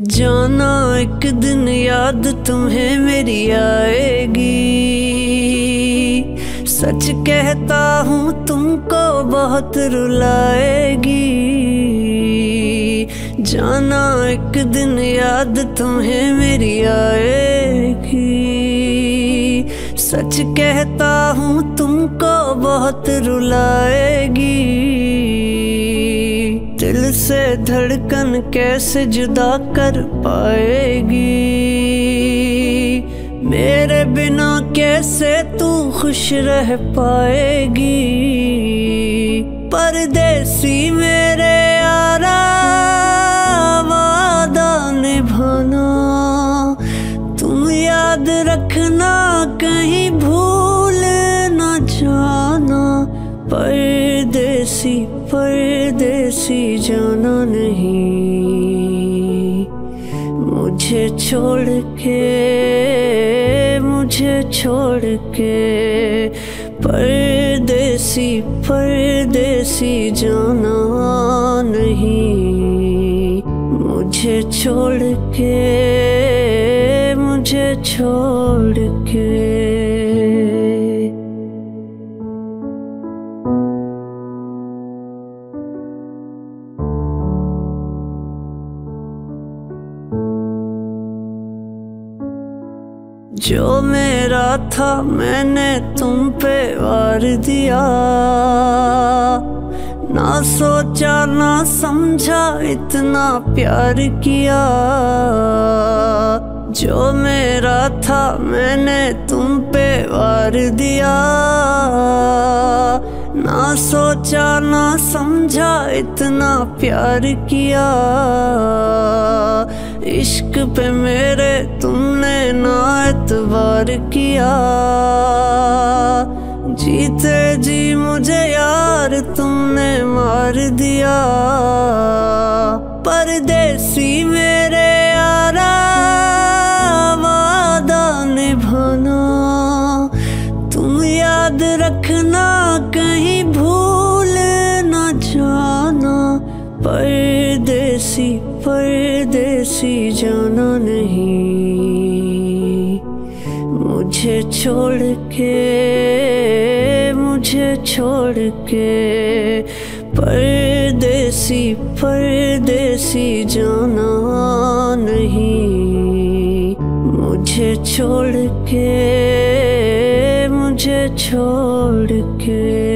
जाना एक दिन याद तुम्हें मेरी आएगी। सच कहता हूँ तुमको बहुत रुलाएगी। जाना एक दिन याद तुम्हें मेरी आएगी। सच कहता हूँ तुमको बहुत रुलाएगी। दिल से धड़कन कैसे जुदा कर पाएगी? मेरे बिना कैसे तू खुश रह पाएगी? परदेसी मेरे यारा वादा निभाना। तुम याद रखना, कहीं भूल न जाना। परदेसी परदेसी जाना नहीं। मुझे छोड़ के, मुझे छोड़ के परदेसी परदेसी जाना नहीं। मुझे छोड़ के, मुझे छोड़ के। जो मेरा था मैंने तुम पे वार दिया। ना सोचा, ना समझा, इतना प्यार किया। जो मेरा था मैंने तुम पे वार दिया। ना सोचा, ना समझा, इतना प्यार किया। इश्क पे मेरे तुमने ना एतबार किया। जीते जी मुझे यार, तुमने मार दिया। परदेसी मेरे यारा वादा निभाना। तुम याद रखना, कहीं भूल न जाना। परदेसी परदेसी जाना नहीं। मुझे छोड़ के, मुझे छोड़ के, परदेसी परदेसी जाना नहीं। मुझे छोड़ के, मुझे छोड़ के।